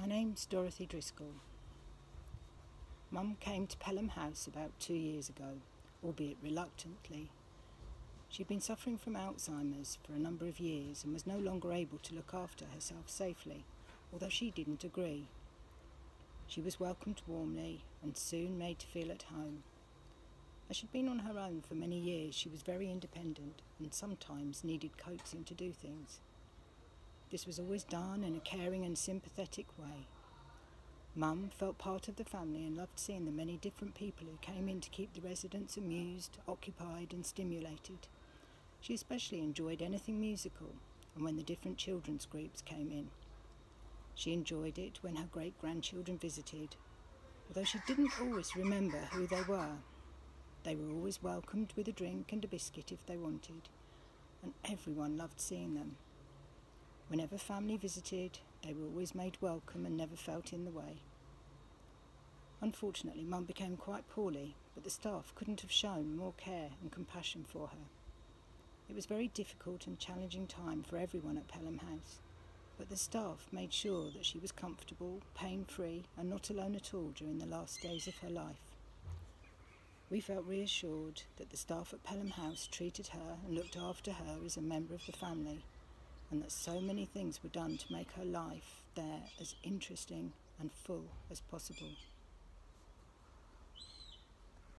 My name's Dorothy Driscoll. Mum came to Pelham House about two years ago, albeit reluctantly. She'd been suffering from Alzheimer's for a number of years and was no longer able to look after herself safely, although she didn't agree. She was welcomed warmly and soon made to feel at home. As she'd been on her own for many years, she was very independent and sometimes needed coaxing to do things. This was always done in a caring and sympathetic way. Mum felt part of the family and loved seeing the many different people who came in to keep the residents amused, occupied, and stimulated. She especially enjoyed anything musical and when the different children's groups came in. She enjoyed it when her great grandchildren visited, although she didn't always remember who they were. They were always welcomed with a drink and a biscuit if they wanted, and everyone loved seeing them. Whenever family visited, they were always made welcome and never felt in the way. Unfortunately, Mum became quite poorly, but the staff couldn't have shown more care and compassion for her. It was a very difficult and challenging time for everyone at Pelham House, but the staff made sure that she was comfortable, pain free, and not alone at all during the last days of her life. We felt reassured that the staff at Pelham House treated her and looked after her as a member of the family and that so many things were done to make her life there as interesting and full as possible.